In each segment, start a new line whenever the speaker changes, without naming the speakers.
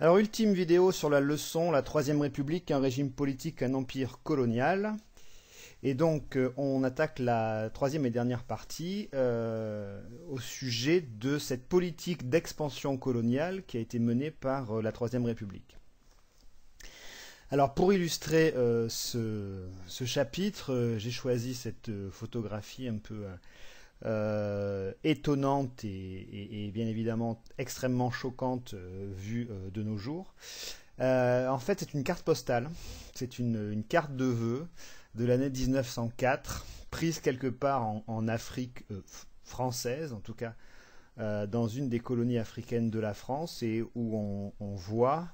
Alors, ultime vidéo sur la leçon, la Troisième République, un régime politique, un empire colonial. Et donc, euh, on attaque la troisième et dernière partie euh, au sujet de cette politique d'expansion coloniale qui a été menée par euh, la Troisième République. Alors, pour illustrer ce, chapitre, j'ai choisi cette photographie un peu euh, étonnante et, bien évidemment extrêmement choquante euh, vue euh, de nos jours. en fait, c'est une carte postale, c'est une, carte de vœux de l'année 1904, prise quelque part en, Afrique française, en tout cas dans une des colonies africaines de la France, et où on, voit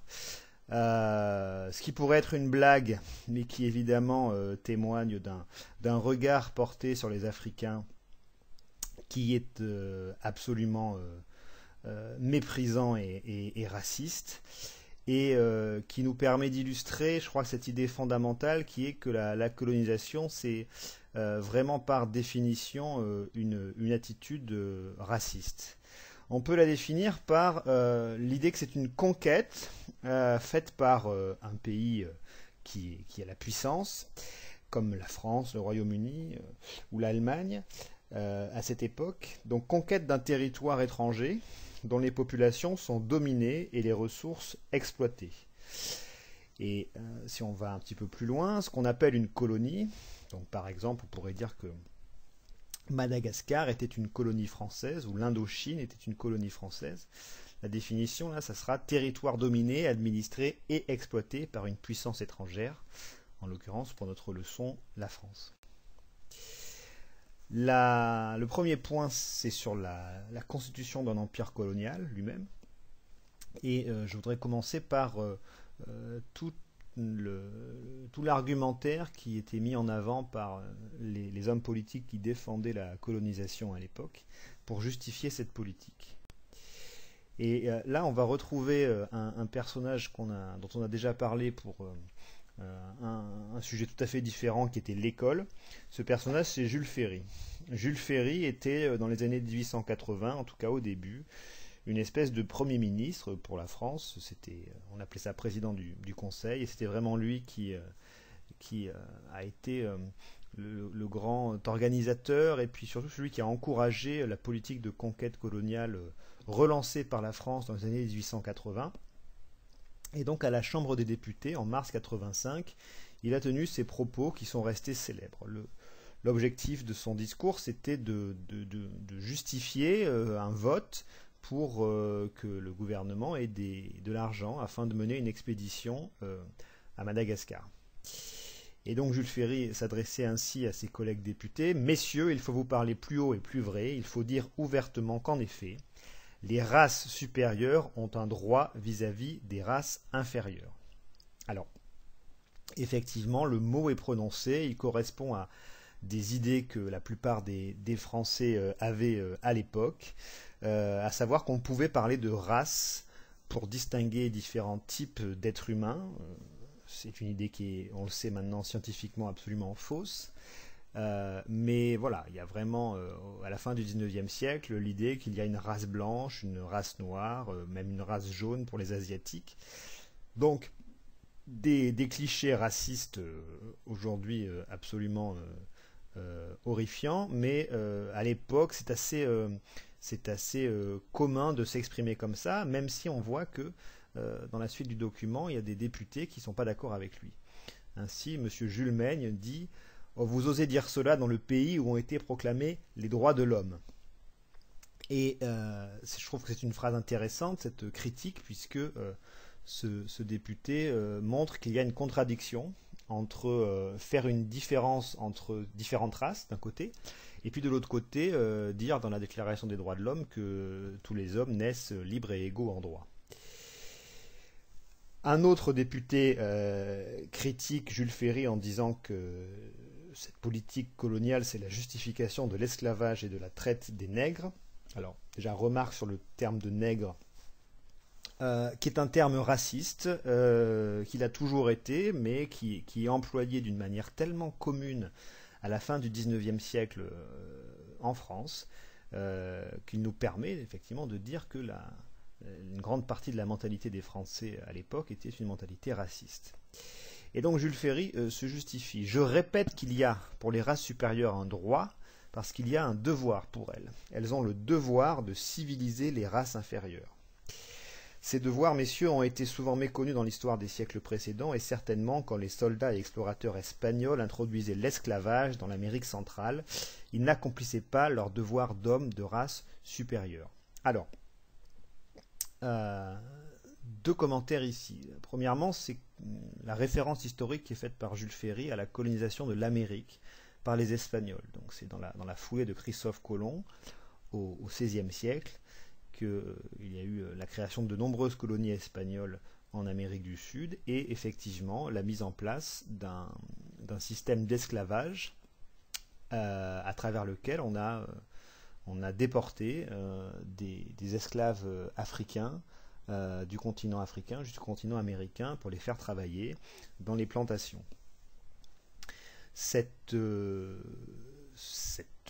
ce qui pourrait être une blague, mais qui évidemment témoigne d'un regard porté sur les Africains qui est euh, absolument euh, euh, méprisant et, raciste et qui nous permet d'illustrer, je crois, cette idée fondamentale qui est que la, colonisation, c'est vraiment par définition une, attitude raciste. On peut la définir par l'idée que c'est une conquête faite par un pays qui, a la puissance, comme la France, le Royaume-Uni ou l'Allemagne, à cette époque. Donc conquête d'un territoire étranger dont les populations sont dominées et les ressources exploitées. Et euh, si on va un petit peu plus loin, ce qu'on appelle une colonie, donc par exemple on pourrait dire que Madagascar était une colonie française ou l'Indochine était une colonie française. La définition là, ça sera territoire dominé, administré et exploité par une puissance étrangère, en l'occurrence pour notre leçon la France le premier point, c'est sur la, constitution d'un empire colonial lui-même. Et euh, je voudrais commencer par euh, euh, tout l'argumentaire qui était mis en avant par les, hommes politiques qui défendaient la colonisation à l'époque pour justifier cette politique. Et là, on va retrouver un, personnage dont on a déjà parlé pour euh, un, sujet tout à fait différent qui était l'école. Ce personnage, c'est Jules Ferry. Jules Ferry était, euh, dans les années 1880, en tout cas au début, une espèce de premier ministre pour la France. C'était, euh, on appelait ça président du, Conseil, et c'était vraiment lui qui, qui a été le, grand organisateur et puis surtout celui qui a encouragé la politique de conquête coloniale relancée par la France dans les années 1880. Et donc à la Chambre des députés, en mars 85, il a tenu ces propos qui sont restés célèbres. L'objectif de son discours, c'était de, justifier euh, un vote pour euh, que le gouvernement ait de l'argent afin de mener une expédition euh, à Madagascar. Et donc Jules Ferry s'adressait ainsi à ses collègues députés Messieurs, il faut vous parler plus haut et plus vrai, il faut dire ouvertement qu'en effet, les races supérieures ont un droit vis-à-vis des races inférieures. Alors, effectivement, le mot est prononcé, il correspond à des idées que la plupart des, Français euh, avaient euh, à l'époque, euh, à savoir qu'on pouvait parler de race pour distinguer différents types d'êtres humains. C'est une idée qui est, on le sait maintenant, scientifiquement absolument fausse. Euh, mais voilà, il y a vraiment, euh, à la fin du 19e siècle, l'idée qu'il y a une race blanche, une race noire, euh, même une race jaune pour les Asiatiques. Donc, des, clichés racistes aujourd'hui absolument horrifiants, mais à l'époque, c'est assez, c'est assez commun de s'exprimer comme ça, même si on voit que dans la suite du document, il y a des députés qui ne sont pas d'accord avec lui. Ainsi, M. Jules Maigne dit vous osez dire cela dans le pays où ont été proclamés les droits de l'homme. Et euh, je trouve que c'est une phrase intéressante, cette critique, puisque euh, ce, député euh, montre qu'il y a une contradiction entre faire une différence entre différentes races d'un côté, et puis de l'autre côté, dire dans la Déclaration des droits de l'homme que tous les hommes naissent libres et égaux en droit. Un autre député critique Jules Ferry en disant que cette politique coloniale, c'est la justification de l'esclavage et de la traite des nègres. Alors, déjà, remarque sur le terme de nègre, euh, qui est un terme raciste, euh, qu'il a toujours été, mais qui, est employé d'une manière tellement commune à la fin du XIXe siècle euh, en France, qu'il nous permet effectivement de dire que une grande partie de la mentalité des Français à l'époque était une mentalité raciste. Et donc Jules Ferry se justifie. Je répète qu'il y a pour les races supérieures un droit parce qu'il y a un devoir pour elles. Elles ont le devoir de civiliser les races inférieures. Ces devoirs, messieurs, ont été souvent méconnus dans l'histoire des siècles précédents et certainement quand les soldats et explorateurs espagnols introduisaient l'esclavage dans l'Amérique centrale, ils n'accomplissaient pas leur devoir d'hommes de race supérieure. Alors, euh, deux commentaires ici. Premièrement, c'est la référence historique qui est faite par Jules Ferry à la colonisation de l'Amérique par les Espagnols. C'est dans la, dans la foulée de Christophe Colomb au XVIe siècle qu'il euh, y a eu euh, la création de nombreuses colonies espagnoles en Amérique du Sud et effectivement la mise en place d'un système d'esclavage euh, à travers lequel on a, déporté des, esclaves africains du continent africain jusqu'au continent américain pour les faire travailler dans les plantations. Cette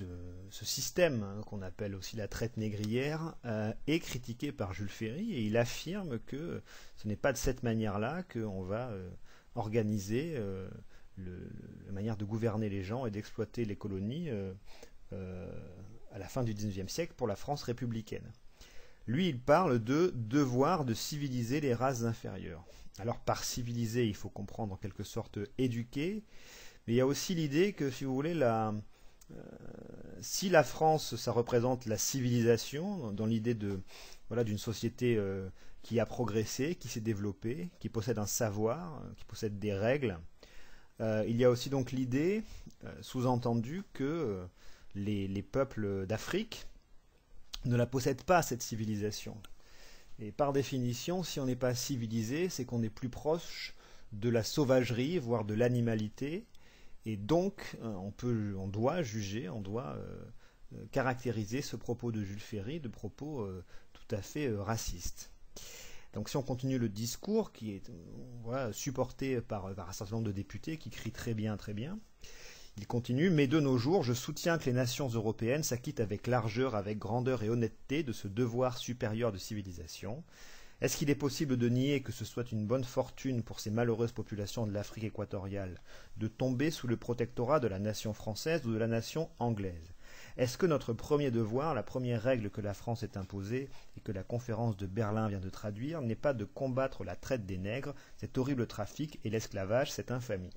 euh, ce système hein, qu'on appelle aussi la traite négrière euh, est critiqué par Jules Ferry et il affirme que ce n'est pas de cette manière-là qu'on va euh, organiser la manière de gouverner les gens et d'exploiter les colonies à la fin du XIXe siècle pour la France républicaine. Lui, il parle de devoir de civiliser les races inférieures. Alors par civiliser, il faut comprendre en quelque sorte éduquer, mais il y a aussi l'idée que, si vous voulez, la, euh, si la France, ça représente la civilisation, dans l'idée de voilà d'une société euh, qui a progressé, qui s'est développée, qui possède un savoir, euh, qui possède des règles, il y a aussi donc l'idée, sous-entendue, que les, les, peuples d'Afrique ne la possèdent pas, cette civilisation. Et par définition, si on n'est pas civilisé, c'est qu'on est plus proche de la sauvagerie, voire de l'animalité, et donc, euh, on doit juger, on doit euh, euh, caractériser ce propos de Jules Ferry de propos tout à fait racistes. Donc si on continue le discours qui est supporté par, un certain nombre de députés qui crient très bien, très bien, il continue, mais de nos jours, je soutiens que les nations européennes s'acquittent avec largeur, avec grandeur et honnêteté de ce devoir supérieur de civilisation. Est-ce qu'il est possible de nier que ce soit une bonne fortune pour ces malheureuses populations de l'Afrique équatoriale de tomber sous le protectorat de la nation française ou de la nation anglaise? Est-ce que notre premier devoir, la première règle que la France ait imposée et que la conférence de Berlin vient de traduire, n'est pas de combattre la traite des nègres, cet horrible trafic et l'esclavage, cette infamie?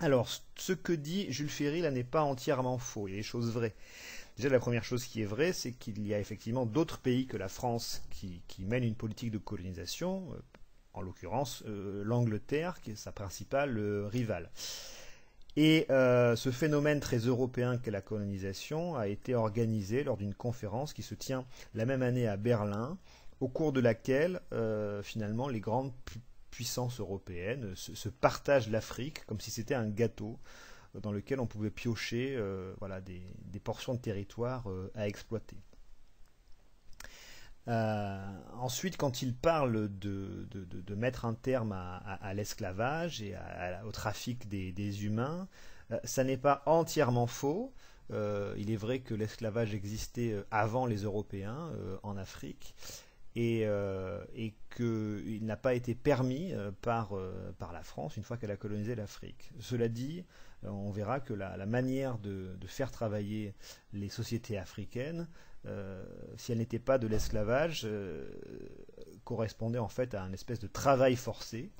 Alors, ce que dit Jules Ferry là n'est pas entièrement faux, il y a des choses vraies. Déjà, la première chose qui est vraie, c'est qu'il y a effectivement d'autres pays que la France qui, mènent une politique de colonisation, euh, en l'occurrence euh, l'Angleterre, qui est sa principale euh, rivale. Et ce phénomène très européen qu'est la colonisation a été organisé lors d'une conférence qui se tient la même année à Berlin, au cours de laquelle finalement les grandes puissances européennes se partagent l'Afrique comme si c'était un gâteau dans lequel on pouvait piocher euh, voilà, des, portions de territoire euh, à exploiter. Euh, ensuite, quand il parle de, de, mettre un terme à, l'esclavage et au trafic des, humains, ça n'est pas entièrement faux. il est vrai que l'esclavage existait avant les Européens en Afrique et, et qu'il n'a pas été permis par, par la France une fois qu'elle a colonisé l'Afrique. Cela dit, euh, on verra que la, manière de, faire travailler les sociétés africaines, euh, si elle n'était pas de l'esclavage, euh, correspondait en fait à un espèce de travail forcé,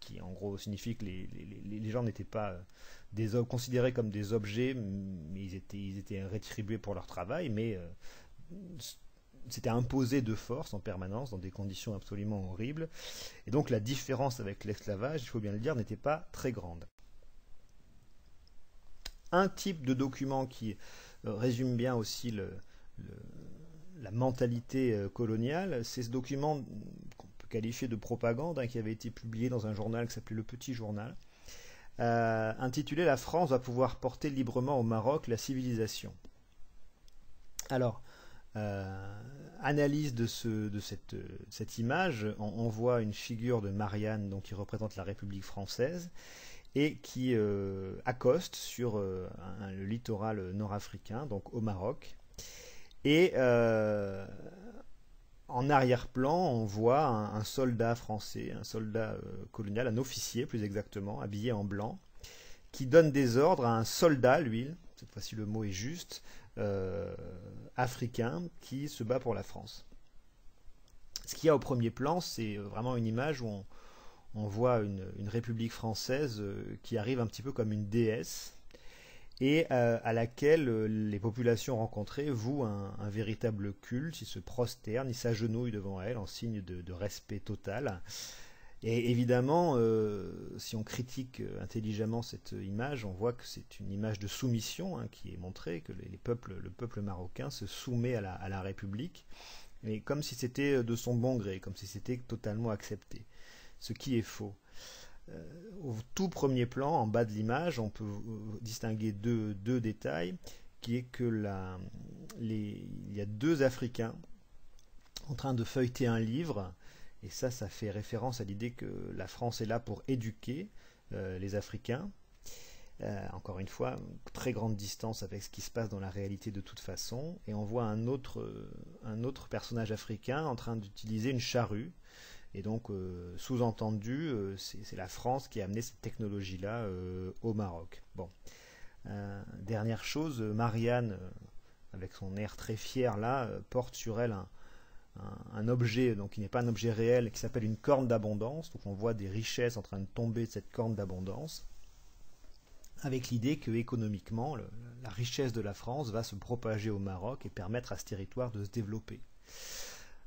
qui en gros signifie que les, gens n'étaient pas des considérés comme des objets, mais ils étaient, ils étaient rétribués pour leur travail, mais c'était imposé de force en permanence dans des conditions absolument horribles. Et donc la différence avec l'esclavage, il faut bien le dire, n'était pas très grande un type de document qui euh, résume bien aussi la mentalité euh, coloniale. C'est ce document qu'on peut qualifier de propagande, hein, qui avait été publié dans un journal qui s'appelait Le Petit Journal, euh, intitulé La France va pouvoir porter librement au Maroc la civilisation. Alors, analyse de, cette, image, on, voit une figure de Marianne donc, qui représente la République française et qui euh, accoste sur euh, le littoral nord-africain, donc au Maroc. Et euh, en arrière-plan, on voit un, soldat français, un soldat colonial, un officier plus exactement, habillé en blanc, qui donne des ordres à un soldat, lui, cette fois-ci le mot est juste, africain, qui se bat pour la France. Ce qu'il y a au premier plan, c'est vraiment une image où on, voit une, République française qui arrive un petit peu comme une déesse, et euh, à laquelle euh, les populations rencontrées vouent un, véritable culte, ils se prosternent, ils s'agenouillent devant elle en signe de, respect total. Et évidemment, euh, si on critique intelligemment cette image, on voit que c'est une image de soumission hein, qui est montrée, que les, peuples, le peuple marocain se soumet à la, République, mais comme si c'était de son bon gré, comme si c'était totalement accepté, ce qui est faux. Euh, au tout premier plan, en bas de l'image, on peut euh, distinguer deux, détails, qui est que il y a deux Africains en train de feuilleter un livre, et ça, ça fait référence à l'idée que la France est là pour éduquer euh, les Africains. encore une fois, très grande distance avec ce qui se passe dans la réalité de toute façon, et on voit un autre, un autre personnage africain en train d'utiliser une charrue et donc, euh, sous-entendu, euh, c'est la France qui a amené cette technologie-là euh, au Maroc. Bon. dernière chose, Marianne, avec son air très fier là, porte sur elle un, objet, donc qui n'est pas un objet réel, qui s'appelle une corne d'abondance. Donc on voit des richesses en train de tomber de cette corne d'abondance, avec l'idée que économiquement, la richesse de la France va se propager au Maroc et permettre à ce territoire de se développer.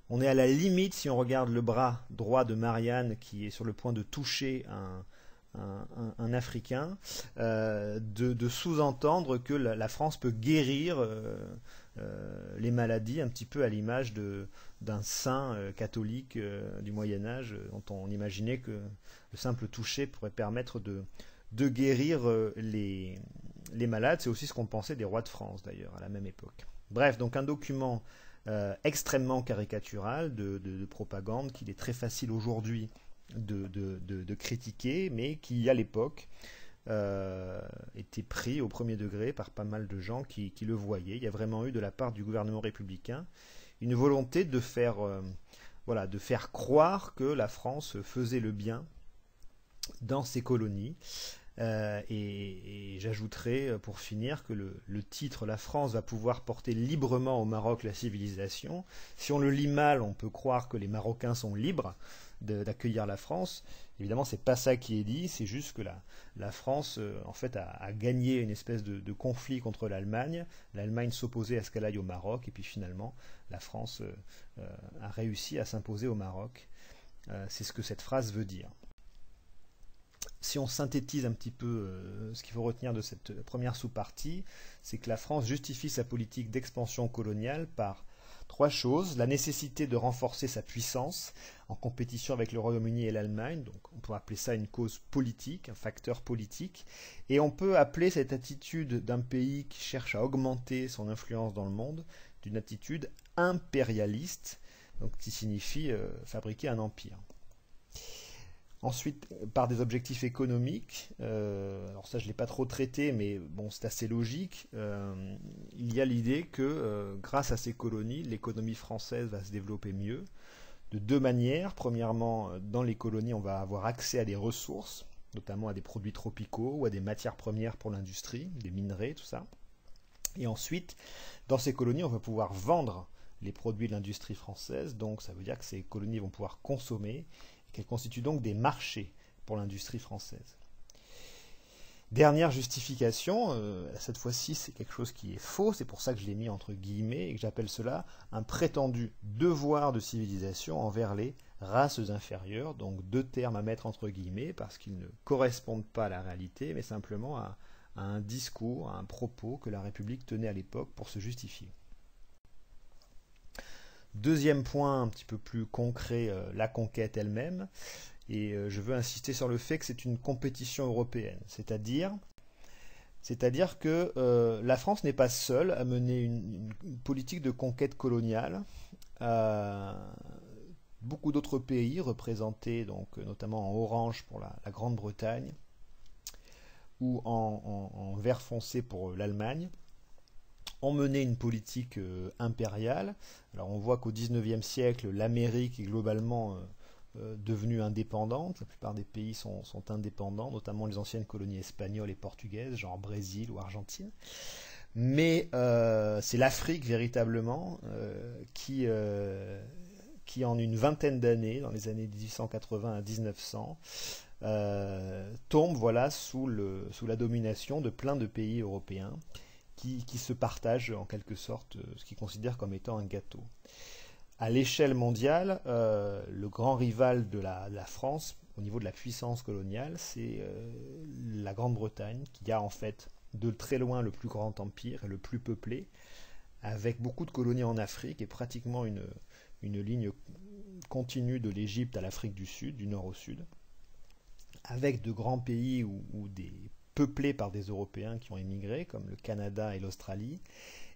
On est à la limite, si on regarde le bras droit de Marianne qui est sur le point de toucher un, Africain, euh, de, sous-entendre que la, France peut guérir euh, euh, les maladies un petit peu à l'image d'un saint catholique du Moyen Âge dont on imaginait que le simple toucher pourrait permettre de, guérir les, malades. C'est aussi ce qu'on pensait des rois de France d'ailleurs à la même époque. Bref, donc un document extrêmement caricatural de, propagande qu'il est très facile aujourd'hui de, critiquer, mais qui à l'époque euh, était pris au premier degré par pas mal de gens qui, le voyaient. Il y a vraiment eu de la part du gouvernement républicain une volonté de faire, euh, voilà, de faire croire que la France faisait le bien dans ses colonies. Euh, et, j'ajouterai pour finir que le, titre La France va pouvoir porter librement au Maroc la civilisation. Si on le lit mal, on peut croire que les Marocains sont libres d'accueillir la France. Évidemment, c'est pas ça qui est dit, c'est juste que la, France, euh, en fait, a, gagné une espèce de, conflit contre l'Allemagne. L'Allemagne s'opposait à ce qu'elle aille au Maroc, et puis finalement, la France a réussi à s'imposer au Maroc. c'est ce que cette phrase veut dire si on synthétise un petit peu euh, ce qu'il faut retenir de cette première sous-partie, c'est que la France justifie sa politique d'expansion coloniale par trois choses. La nécessité de renforcer sa puissance en compétition avec le Royaume-Uni et l'Allemagne, donc on peut appeler ça une cause politique, un facteur politique, et on peut appeler cette attitude d'un pays qui cherche à augmenter son influence dans le monde d'une attitude impérialiste, donc qui signifie euh, fabriquer un empire. Ensuite, par des objectifs économiques, euh, alors ça je ne l'ai pas trop traité, mais bon, c'est assez logique, euh, il y a l'idée que euh, grâce à ces colonies, l'économie française va se développer mieux, de deux manières. Premièrement, dans les colonies, on va avoir accès à des ressources, notamment à des produits tropicaux ou à des matières premières pour l'industrie, des minerais, tout ça. Et ensuite, dans ces colonies, on va pouvoir vendre les produits de l'industrie française, donc ça veut dire que ces colonies vont pouvoir consommer qu'elle constitue donc des marchés pour l'industrie française. Dernière justification, euh, cette fois-ci c'est quelque chose qui est faux, c'est pour ça que je l'ai mis entre guillemets et que j'appelle cela un prétendu devoir de civilisation envers les races inférieures, donc deux termes à mettre entre guillemets parce qu'ils ne correspondent pas à la réalité, mais simplement à, un discours, à un propos que la République tenait à l'époque pour se justifier. Deuxième point un petit peu plus concret, euh, la conquête elle-même. Et euh, je veux insister sur le fait que c'est une compétition européenne. C'est-à-dire c'est-à-dire que euh, la France n'est pas seule à mener une, politique de conquête coloniale. beaucoup d'autres pays représentés, donc notamment en orange pour la, Grande-Bretagne ou en, vert foncé pour l'Allemagne, mené une politique impériale. Alors on voit qu'au XIXe siècle, l'Amérique est globalement devenue indépendante. La plupart des pays sont, indépendants, notamment les anciennes colonies espagnoles et portugaises, genre Brésil ou Argentine. Mais c'est l'Afrique véritablement qui, qui, en une vingtaine d'années, dans les années 1880 à 1900, euh, tombe voilà sous, le, sous la domination de plein de pays européens qui, se partagent en quelque sorte ce qu'ils considèrent comme étant un gâteau. À l'échelle mondiale, euh, le grand rival de la, France au niveau de la puissance coloniale, c'est euh, la Grande-Bretagne, qui a en fait de très loin le plus grand empire et le plus peuplé, avec beaucoup de colonies en Afrique et pratiquement une ligne continue de l'Égypte à l'Afrique du Sud, du nord au sud avec de grands pays ou, des peuplés par des Européens qui ont émigré, comme le Canada et l'Australie,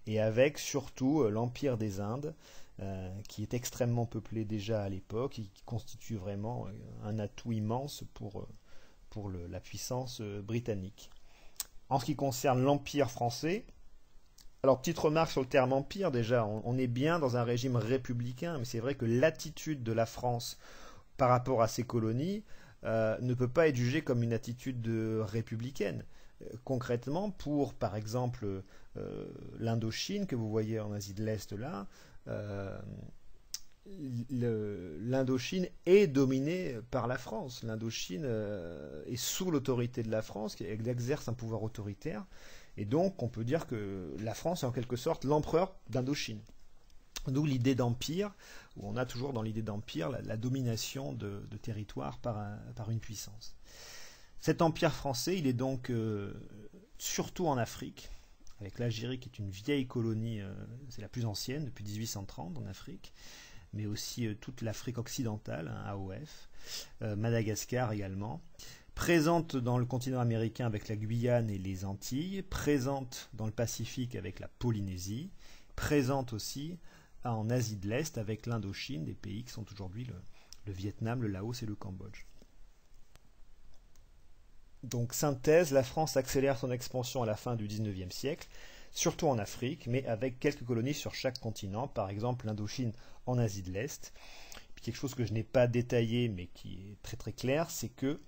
et avec surtout euh, l'Empire des Indes, euh, qui est extrêmement peuplé déjà à l'époque et qui constitue vraiment euh, un atout immense pour, pour la puissance britannique. En ce qui concerne l'Empire français, alors petite remarque sur le terme empire déjà, on est bien dans un régime républicain, mais c'est vrai que l'attitude de la France par rapport à ses colonies euh, ne peut pas être jugé comme une attitude républicaine. Euh, concrètement, pour par exemple euh, l'Indochine que vous voyez en Asie de l'Est là, l'Indochine est dominée par la France. L'Indochine est sous l'autorité de la France, qui exerce un pouvoir autoritaire. Et donc, on peut dire que la France est en quelque sorte l'empereur d'Indochine. D'où l'idée d'empire, où on a toujours dans l'idée d'empire la, domination de, territoire par, une puissance. Cet empire français, il est donc euh, surtout en Afrique, avec l'Algérie qui est une vieille colonie, euh, c'est la plus ancienne depuis 1830 en Afrique, mais aussi euh, toute l'Afrique occidentale, hein, AOF, Madagascar également, présente dans le continent américain avec la Guyane et les Antilles, présente dans le Pacifique avec la Polynésie, présente aussi en Asie de l'Est avec l'Indochine, des pays qui sont aujourd'hui le, Vietnam, le Laos et le Cambodge. Donc synthèse, la France accélère son expansion à la fin du XIXe siècle, surtout en Afrique, mais avec quelques colonies sur chaque continent, par exemple l'Indochine en Asie de l'Est. Puis quelque chose que je n'ai pas détaillé mais qui est très très clair, c'est que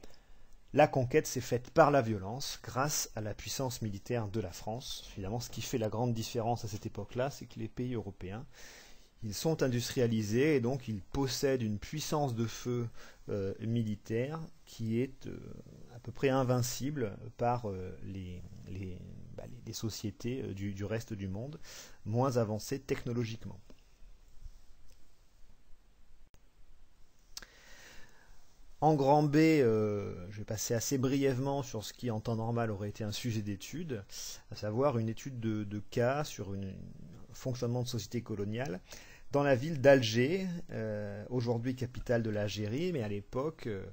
la conquête s'est faite par la violence, grâce à la puissance militaire de la France. Finalement, ce qui fait la grande différence à cette époque-là, c'est que les pays européens ils sont industrialisés et donc ils possèdent une puissance de feu euh, militaire qui est euh, à peu près invincible par euh, les, les, bah, sociétés du, reste du monde, moins avancées technologiquement. En grand B, je vais passer assez brièvement sur ce qui en temps normal aurait été un sujet d'étude, à savoir une étude de, cas sur un fonctionnement de société coloniale dans la ville d'Alger, euh, aujourd'hui capitale de l'Algérie, mais à l'époque euh,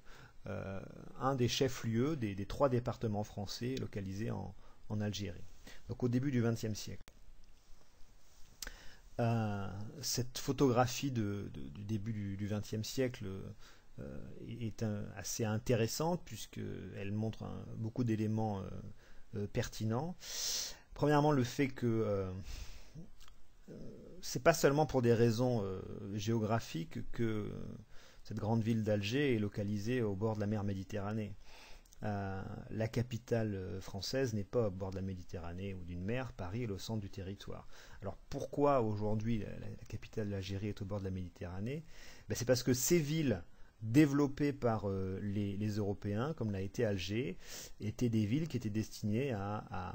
euh, un des chefs-lieux des, trois départements français localisés en, Algérie. Donc au début du XXe siècle. cette photographie du début du XXe siècle est assez intéressante puisqu'elle montre beaucoup d'éléments pertinents. Premièrement, le fait que c'est pas seulement pour des raisons euh, géographiques que cette grande ville d'Alger est localisée au bord de la mer Méditerranée. Euh, la capitale euh, française n'est pas au bord de la Méditerranée ou d'une mer, Paris est le centre du territoire. Alors pourquoi aujourd'hui la, capitale de l'Algérie est au bord de la Méditerranée? Ben, C'est parce que ces villes développées par les, Européens, comme l'a été Alger, étaient des villes qui étaient destinées à,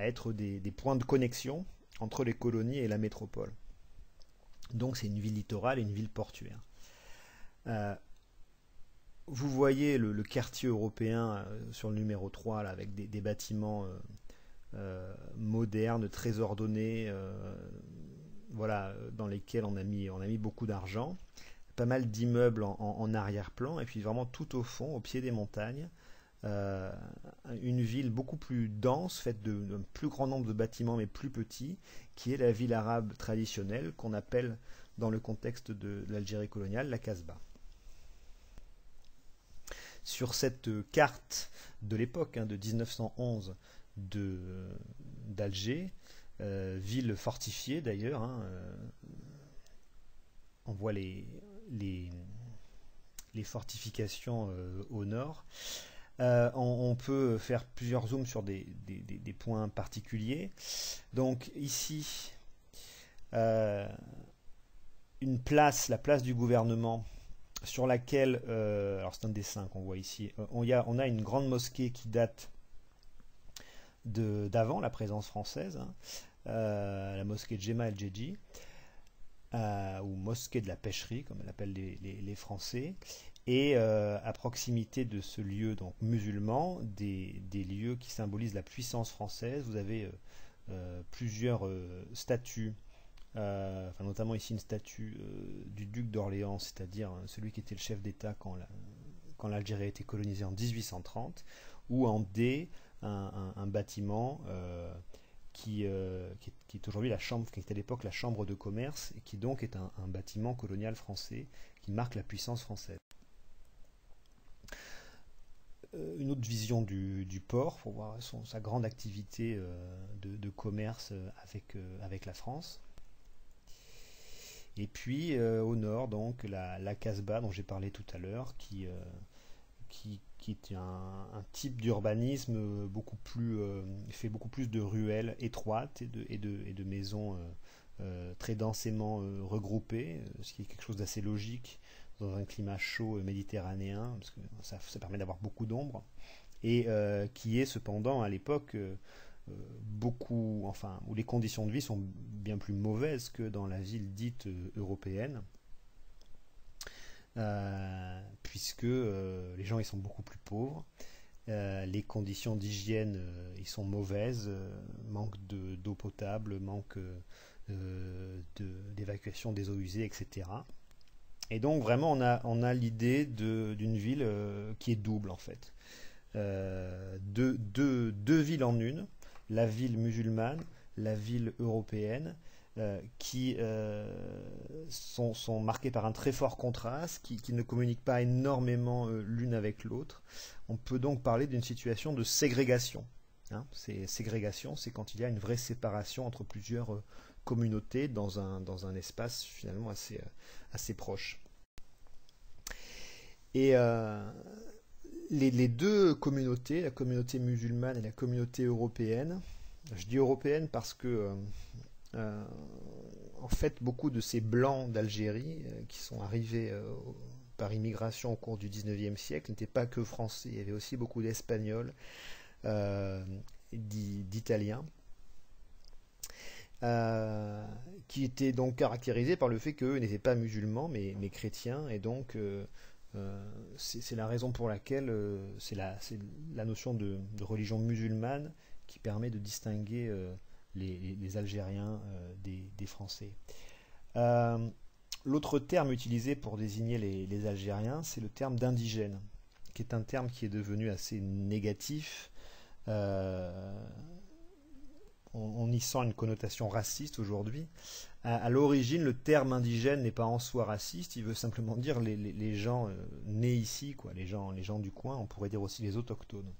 être des, points de connexion entre les colonies et la métropole. Donc c'est une ville littorale et une ville portuaire. Euh, vous voyez le, quartier européen euh, sur le numéro 3 là, avec des, bâtiments euh, modernes, très ordonnés, voilà, dans lesquels on a mis, on a mis beaucoup d'argent. Pas mal d'immeubles en arrière-plan, et puis vraiment tout au fond, au pied des montagnes, euh, une ville beaucoup plus dense, faite d'un plus grand nombre de bâtiments mais plus petits, qui est la ville arabe traditionnelle qu'on appelle dans le contexte de l'Algérie coloniale la Casbah. Sur cette carte de l'époque, hein, de 1911 d'Alger, ville fortifiée d'ailleurs. Hein, on voit les, les, fortifications au nord. on, peut faire plusieurs zooms sur des, points particuliers. Donc ici, une place, la place du gouvernement, sur laquelle, euh, alors c'est un dessin qu'on voit ici, euh, on, a, une grande mosquée qui date d'avant la présence française, hein, euh, la mosquée de Jema el Djedji, ou mosquée de la pêcherie, comme l'appellent les, les, Français, et à proximité de ce lieu donc musulman, des, des, lieux qui symbolisent la puissance française, vous avez plusieurs statues euh, enfin, notamment ici une statue euh, du duc d'Orléans, c'est-à-dire euh, celui qui était le chef d'État quand, l'Algérie a été colonisée en 1830, ou en D, un, bâtiment qui, est, aujourd'hui la chambre, qui était à l'époque la chambre de commerce, et qui donc est un, bâtiment colonial français qui marque la puissance française. Une autre vision du, port, pour voir sa grande activité de, commerce avec la France. Et puis euh, au nord, donc la, la Casbah dont j'ai parlé tout à l'heure, qui, euh, qui, qui, est un, type d'urbanisme beaucoup plus euh, fait beaucoup plus de ruelles étroites et de, et de, et de maisons très densément regroupées, ce qui est quelque chose d'assez logique dans un climat chaud méditerranéen, parce que ça, ça permet d'avoir beaucoup d'ombre, et qui est cependant à l'époque euh, beaucoup, enfin, où les conditions de vie sont bien plus mauvaises que dans la ville dite euh, européenne, euh, puisque les gens ils sont beaucoup plus pauvres. les conditions d'hygiène ils sont mauvaises, manque d'eau potable, manque d'évacuation des eaux usées, etc. Et donc vraiment on a, on a l'idée d'une ville qui est double en fait. deux, villes en une, la ville musulmane, la ville européenne, euh, qui euh, sont, sont, marquées par un très fort contraste, qui, ne communiquent pas énormément euh, l'une avec l'autre. On peut donc parler d'une situation de ségrégation. Hein. C'est ségrégation, c'est quand il y a une vraie séparation entre plusieurs communautés dans un, dans un espace finalement assez, assez proche. Et les, deux communautés, la communauté musulmane et la communauté européenne, je dis européenne parce que, en fait, beaucoup de ces blancs d'Algérie euh, qui sont arrivés par immigration au cours du 19e siècle n'étaient pas que français, il y avait aussi beaucoup d'espagnols, d'italiens. qui étaient donc caractérisés par le fait qu'eux n'étaient pas musulmans mais, chrétiens et donc euh, c'est la raison pour laquelle euh, c'est la, notion de, religion musulmane qui permet de distinguer euh, les, Algériens des, Français. L'autre terme utilisé pour désigner les, Algériens, c'est le terme d'indigène, qui est un terme qui est devenu assez négatif. on, y sent une connotation raciste aujourd'hui à, l'origine, le terme indigène n'est pas en soi raciste, il veut simplement dire les, gens euh, nés ici, quoi, les gens, les gens du coin, on pourrait dire aussi les autochtones.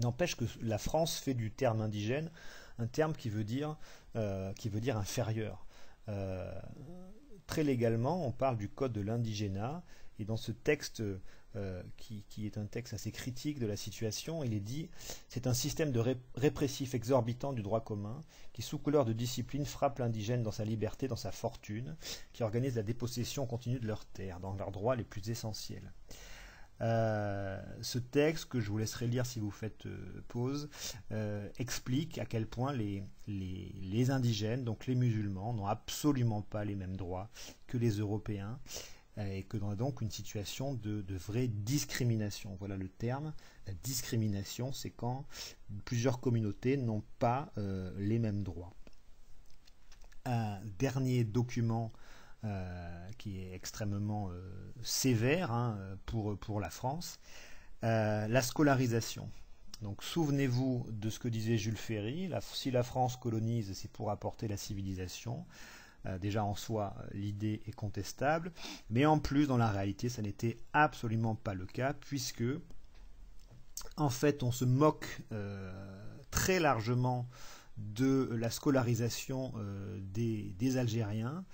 N'empêche que la France fait du terme indigène un terme qui veut dire, euh, inférieur. Euh, très légalement, on parle du code de l'indigénat, et dans ce texte euh, qui, est un texte assez critique de la situation. Il est dit c'est un système de répressif exorbitant du droit commun qui, sous couleur de discipline, frappe l'indigène dans sa liberté, dans sa fortune, qui organise la dépossession continue de leurs terres, dans leurs droits les plus essentiels. Euh, ce texte, que je vous laisserai lire si vous faites euh, pause, explique à quel point les, les, indigènes, donc les musulmans, n'ont absolument pas les mêmes droits que les Européens et que dans donc une situation de, vraie discrimination. Voilà le terme. La discrimination, c'est quand plusieurs communautés n'ont pas euh, les mêmes droits. Un dernier document euh, qui est extrêmement euh, sévère hein, pour, pour la France, la scolarisation. Donc souvenez-vous de ce que disait Jules Ferry, si la France colonise, c'est pour apporter la civilisation. Euh, déjà en soi, euh, l'idée est contestable, mais en plus, dans la réalité, ça n'était absolument pas le cas, puisque en fait, on se moque euh, très largement de la scolarisation des, Algériens.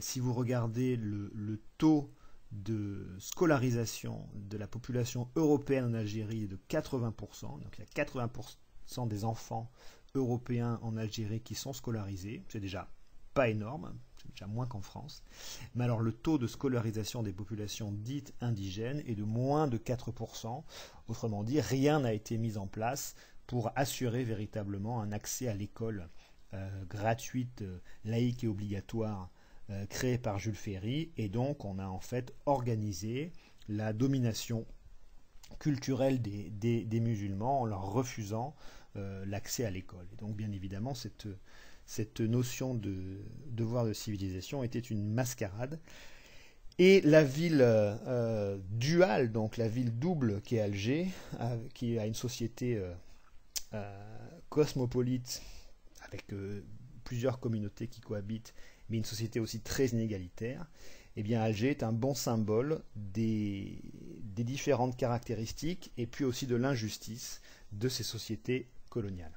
Si vous regardez le, taux de scolarisation de la population européenne en Algérie est de 80%, donc il y a 80% des enfants européens en Algérie qui sont scolarisés, c'est déjà pas énorme, c'est déjà moins qu'en France. Mais alors le taux de scolarisation des populations dites indigènes est de moins de 4%. Autrement dit, rien n'a été mis en place pour assurer véritablement un accès à l'école euh, gratuite, euh, laïque et obligatoire euh, créée par Jules Ferry. Et donc on a en fait organisé la domination culturelle des musulmans en leur refusant l'accès à l'école. Et donc bien évidemment cette notion de devoir de civilisation était une mascarade. Et la ville euh, duale, donc la ville double qui est Alger, qui a une société euh, euh, cosmopolite avec plusieurs communautés qui cohabitent, mais une société aussi très inégalitaire, eh bien Alger est un bon symbole des, des différentes caractéristiques et puis aussi de l'injustice de ces sociétés coloniales.